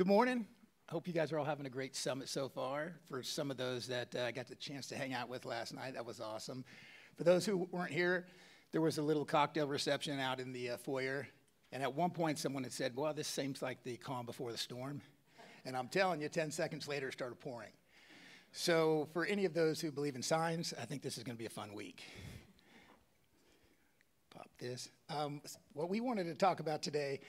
Good morning. I hope you guys are all having a great summit so far. For some of those that uh, I got the chance to hang out with last night, that was awesome. For those who weren't here, there was a little cocktail reception out in the uh, foyer. And at one point, someone had said, Well, this seems like the calm before the storm. And I'm telling you, 10 seconds later, it started pouring. So, for any of those who believe in signs, I think this is going to be a fun week. Pop this. Um, what we wanted to talk about today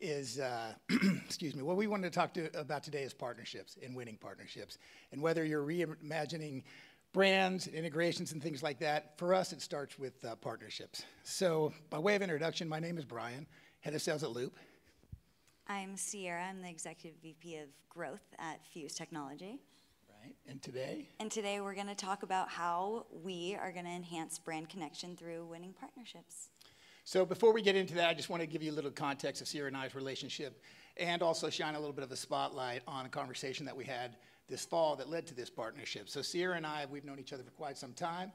is, uh, excuse me, what we wanted to talk to, about today is partnerships and winning partnerships. And whether you're reimagining brands, integrations, and things like that, for us, it starts with uh, partnerships. So, by way of introduction, my name is Brian, head of sales at Loop. I'm Sierra. I'm the executive VP of growth at FUZE Technology. Right. And today? And today we're going to talk about how we are going to enhance brand connection through winning partnerships. So before we get into that, I just want to give you a little context of Sierra and I's relationship and also shine a little bit of a spotlight on a conversation that we had this fall that led to this partnership. So Sierra and I, we've known each other for quite some time.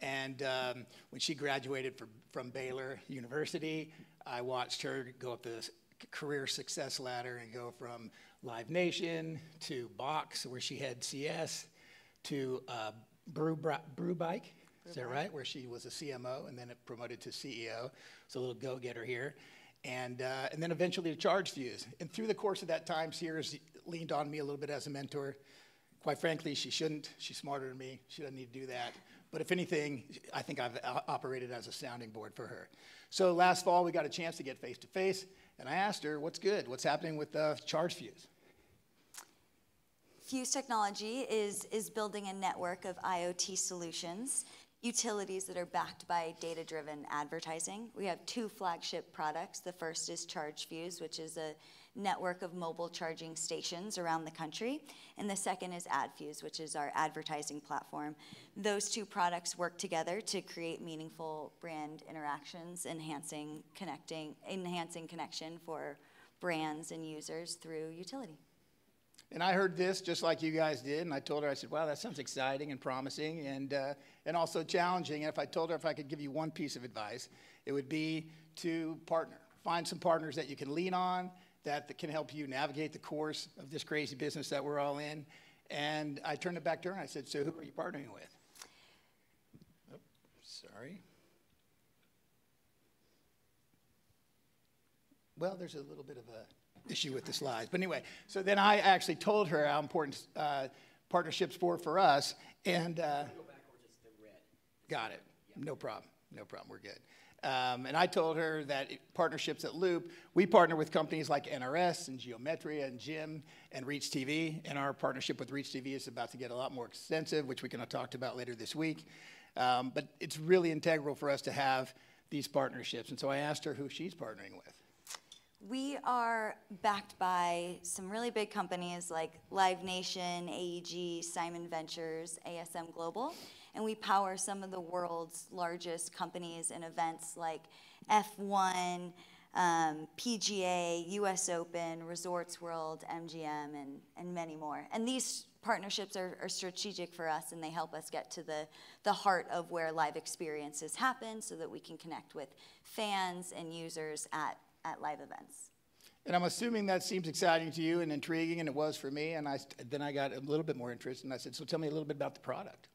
And um, when she graduated from, from Baylor University, I watched her go up the career success ladder and go from Live Nation to Box, where she had CS, to uh, Brew, Brew Bike, is that right? Where she was a CMO and then it promoted to CEO. So a little go-getter here. And, uh, and then eventually to Charge FUZE. And through the course of that time, Sierra's leaned on me a little bit as a mentor. Quite frankly, she shouldn't. She's smarter than me. She doesn't need to do that. But if anything, I think I've operated as a sounding board for her. So last fall, we got a chance to get face to face, and I asked her, "What's good? What's happening with uh, Charge FUZE?" FUZE Technology is is building a network of IoT solutions utilities that are backed by data-driven advertising. We have two flagship products. The first is ChargeFUZE, which is a network of mobile charging stations around the country. And the second is AdFUZE, which is our advertising platform. Those two products work together to create meaningful brand interactions, enhancing connecting, enhancing connection for brands and users through utility. And I heard this just like you guys did, and I told her, I said, wow, that sounds exciting and promising and, uh, and also challenging. And if I told her if I could give you one piece of advice, it would be to partner. Find some partners that you can lean on, that, that can help you navigate the course of this crazy business that we're all in. And I turned it back to her and I said, so who are you partnering with? Oh, sorry. Well, there's a little bit of a issue with the slides. But anyway, so then I actually told her how important uh, partnerships were for us, and uh, got it. No problem. No problem. We're good. Um, and I told her that partnerships at Loop, we partner with companies like NRS and Geometria and Jim and Reach TV. And our partnership with Reach TV is about to get a lot more extensive, which we can talk about later this week. Um, but it's really integral for us to have these partnerships. And so I asked her who she's partnering with. We are backed by some really big companies like Live Nation, AEG, Simon Ventures, ASM Global, and we power some of the world's largest companies and events like F1, um, PGA, US Open, Resorts World, MGM, and, and many more. And these partnerships are, are, strategic for us and they help us get to the, the heart of where live experiences happen so that we can connect with fans and users at at live events. And I'm assuming that seems exciting to you and intriguing, and it was for me. And I, then I got a little bit more interest, and I said, So tell me a little bit about the product.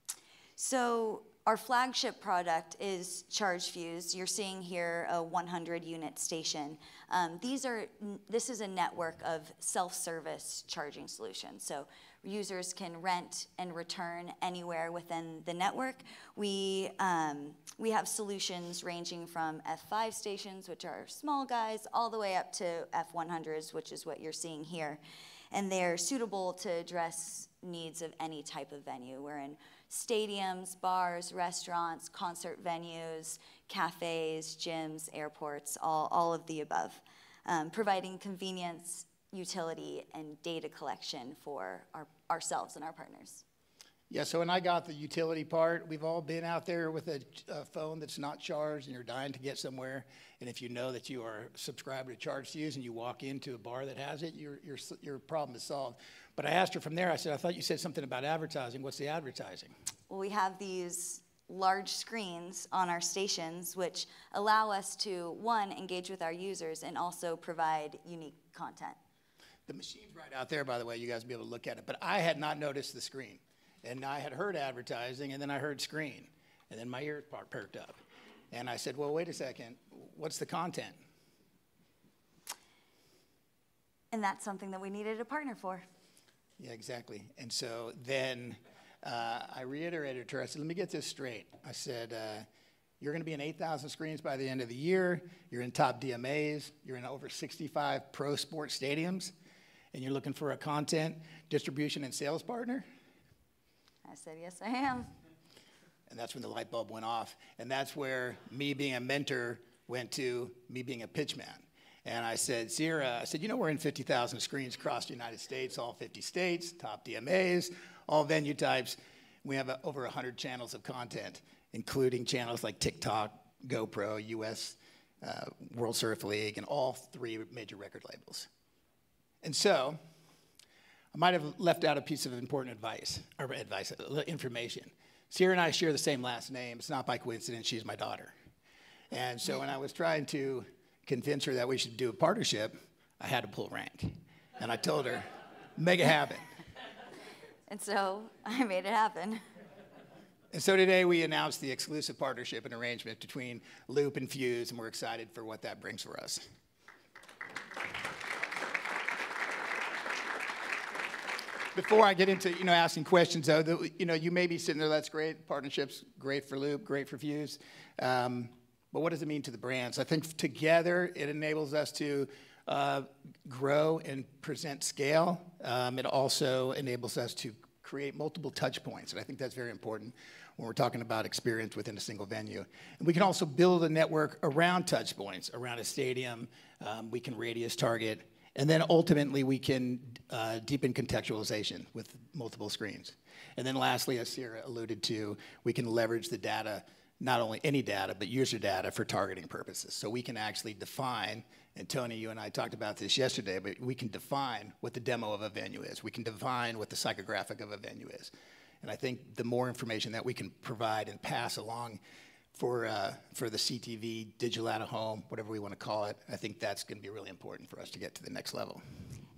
So, our flagship product is ChargeFUZE. You're seeing here a 100 unit station. Um, these are, this is a network of self service charging solutions. So, users can rent and return anywhere within the network. We, um, we have solutions ranging from F5 stations, which are small guys, all the way up to F100s, which is what you're seeing here. And they're suitable to address needs of any type of venue. We're in stadiums, bars, restaurants, concert venues, cafes, gyms, airports, all, all of the above, um, providing convenience utility and data collection for our, ourselves and our partners. Yeah, so when I got the utility part, we've all been out there with a, a, phone that's not charged and you're dying to get somewhere. And if you know that you are subscribed to Charge FUZE and you walk into a bar that has it, your, your, your problem is solved. But I asked her from there, I said, I thought you said something about advertising. What's the advertising? Well, we have these large screens on our stations, which allow us to, one, engage with our users and also provide unique content. The machine's right out there, by the way. You guys will be able to look at it. But I had not noticed the screen. And I had heard advertising, and then I heard screen. And then my ears perked up. And I said, well, wait a second. What's the content? And that's something that we needed a partner for. Yeah, exactly. And so then uh, I reiterated to her, I said, let me get this straight. I said, uh, you're going to be in 8,000 screens by the end of the year. You're in top DMAs. You're in over 65 pro sports stadiums. And you're looking for a content distribution and sales partner? I said, yes, I am. And that's when the light bulb went off. And that's where me being a mentor went to me being a pitchman. And I said, Sierra, I said, you know, we're in 50,000 screens across the United States, all 50 states, top DMAs, all venue types. We have a, over 100 channels of content, including channels like TikTok, GoPro, US uh, World Surf League, and all three major record labels. And so, I might have left out a piece of important advice, or advice, information. Sierra and I share the same last name. It's not by coincidence, she's my daughter. And so when I was trying to convince her that we should do a partnership, I had to pull rank. And I told her, make it happen. And so I made it happen. And so today we announced the exclusive partnership and arrangement between Loop and FUZE, and we're excited for what that brings for us. Before I get into you know asking questions though, the, you know you may be sitting there. That's great. Partnerships great for Loop, great for FUZE. Um, but what does it mean to the brands? I think together it enables us to uh, grow and present scale. Um, it also enables us to create multiple touch points, and I think that's very important when we're talking about experience within a single venue. And we can also build a network around touch points, around a stadium. Um, we can radius target, and then ultimately we can uh, deepen contextualization with multiple screens. And then lastly, as Sierra alluded to, we can leverage the data not only any data, but user data for targeting purposes. So we can actually define, and Tony, you and I talked about this yesterday, but we can define what the demo of a venue is. We can define what the psychographic of a venue is. And I think the more information that we can provide and pass along for, uh, for the CTV, digital out of home, whatever we want to call it, I think that's going to be really important for us to get to the next level.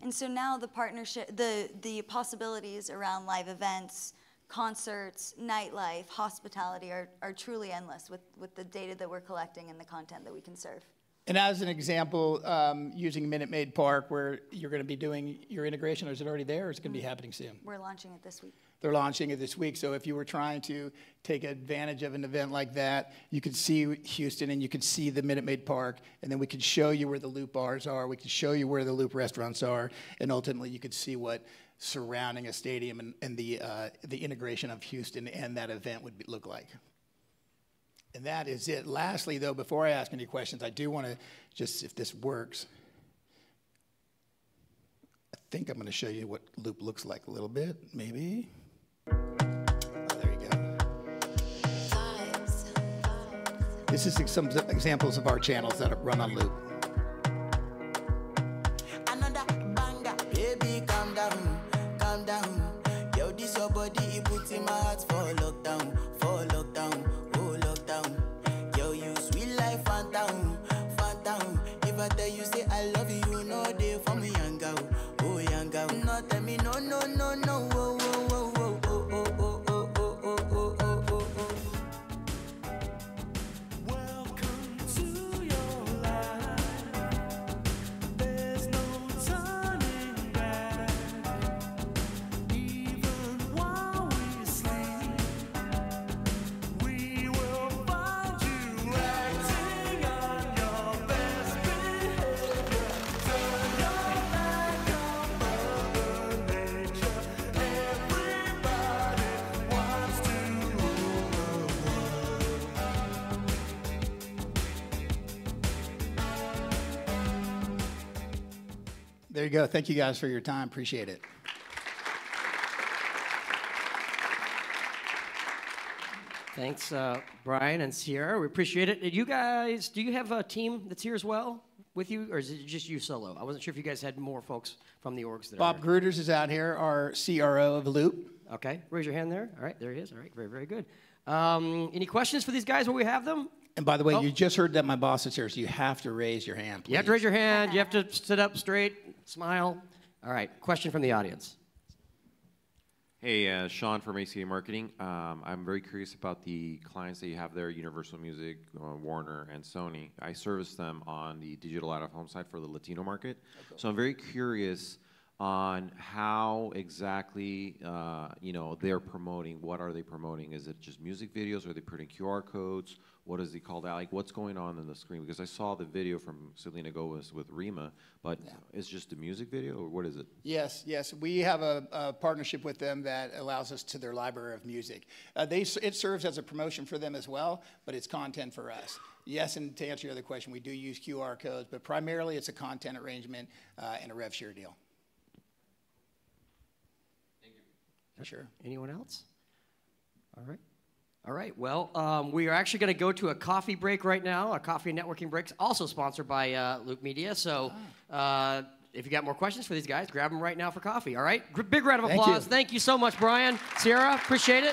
And so now the partnership, the, the possibilities around live events, concerts, nightlife, hospitality are, are truly endless with, with the data that we're collecting and the content that we can serve. And as an example, um, using Minute Maid Park, where you're going to be doing your integration, or is it already there, or is it going to be happening soon? We're launching it this week. They're launching it this week. So if you were trying to take advantage of an event like that, you could see Houston and you could see the Minute Maid Park, and then we could show you where the Loop bars are, we could show you where the Loop restaurants are, and ultimately you could see what surrounding a stadium and, and the, uh, the integration of Houston and that event would be, look like. And that is it. Lastly, though, before I ask any questions, I do want to just, if this works, I think I'm going to show you what Loop looks like a little bit, maybe. This is some examples of our channels that run on Loop. There you go. Thank you guys for your time. Appreciate it. Thanks, uh, Brian and Sierra. We appreciate it. Did you guys, do you have a team that's here as well with you, or is it just you solo? I wasn't sure if you guys had more folks from the orgs that Bob are Gruters is out here, our CRO of Loop. Okay, raise your hand there. All right, there he is. All right, very, very good. Um, any questions for these guys while we have them? And by the way, oh. you just heard that my boss is here, so you have to raise your hand. Please. You have to raise your hand. You have to sit up straight, smile. All right, question from the audience. Hey, uh, Sean from ACA Marketing. Um, I'm very curious about the clients that you have there, Universal Music, uh, Warner, and Sony. I service them on the digital out-of-home side for the Latino market. So I'm very curious on how exactly, uh, you know, they're promoting. What are they promoting? Is it just music videos? Are they putting QR codes? What is he called out? Like, what's going on in the screen? Because I saw the video from Selena Gomez with Rema, but it's just a music video, or what is it? Yes, yes. We have a, a partnership with them that allows us to their library of music. Uh, they, it serves as a promotion for them as well, but it's content for us. Yes, and to answer your other question, we do use QR codes, but primarily it's a content arrangement uh, and a rev share deal. Thank you. Sure. Anyone else? All right. All right. Well, um, we are actually going to go to a coffee break right now, a coffee and networking break, also sponsored by uh, Loop Media. So uh, if you got more questions for these guys, grab them right now for coffee. All right. Gr- Big round of Thank you. applause. Thank you so much, Brian, Sierra. Appreciate it.